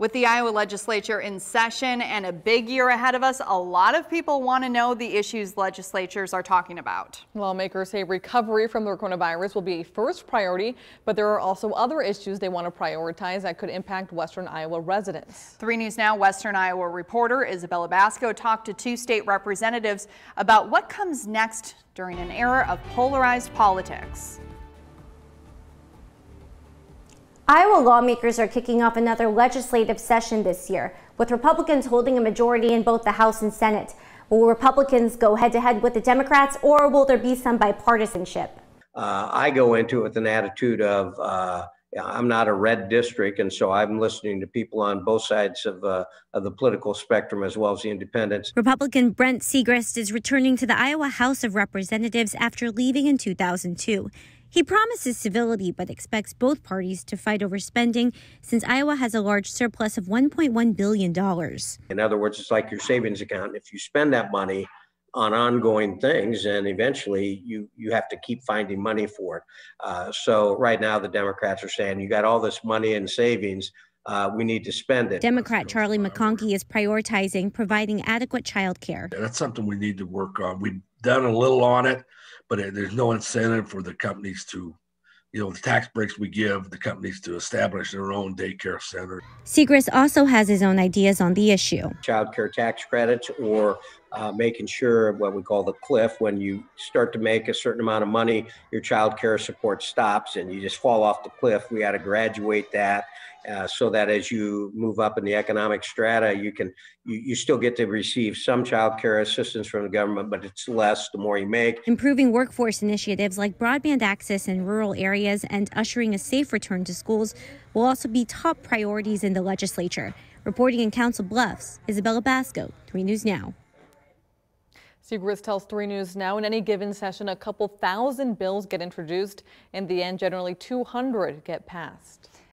With the Iowa legislature in session and a big year ahead of us, a lot of people want to know the issues legislatures are talking about. Lawmakers say recovery from the coronavirus will be a first priority, but there are also other issues they want to prioritize that could impact Western Iowa residents. 3 News Now Western Iowa reporter Isabella Basco talked to two state representatives about what comes next during an era of polarized politics. Iowa lawmakers are kicking off another legislative session this year, with Republicans holding a majority in both the House and Senate. Will Republicans go head to head with the Democrats, or will there be some bipartisanship? Uh, I go into it with an attitude of uh, I'm not a red district, and so I'm listening to people on both sides of, uh, of the political spectrum as well as the independents. Republican Brent Siegrist is returning to the Iowa House of Representatives after leaving in 2002. He promises civility but expects both parties to fight over spending since Iowa has a large surplus of $1.1 billion. In other words, it's like your savings account. If you spend that money on ongoing things, and eventually you, you have to keep finding money for it. Uh, so right now, the Democrats are saying you got all this money in savings. Uh, we need to spend it. Democrat Charlie McConkey is prioritizing providing adequate child care. That's something we need to work on. We've done a little on it but there's no incentive for the companies to you know, the tax breaks we give the companies to establish their own daycare center. Siegrist also has his own ideas on the issue. Child care tax credits or uh, making sure what we call the cliff when you start to make a certain amount of money, your child care support stops and you just fall off the cliff. We got to graduate that uh, so that as you move up in the economic strata, you can you, you still get to receive some child care assistance from the government, but it's less the more you make. Improving workforce initiatives like broadband access in rural areas and ushering a safe return to schools will also be top priorities in the legislature. Reporting in Council Bluffs, Isabella Basco, 3 News Now. Siegrist tells 3 News Now in any given session, a couple thousand bills get introduced. In the end, generally 200 get passed.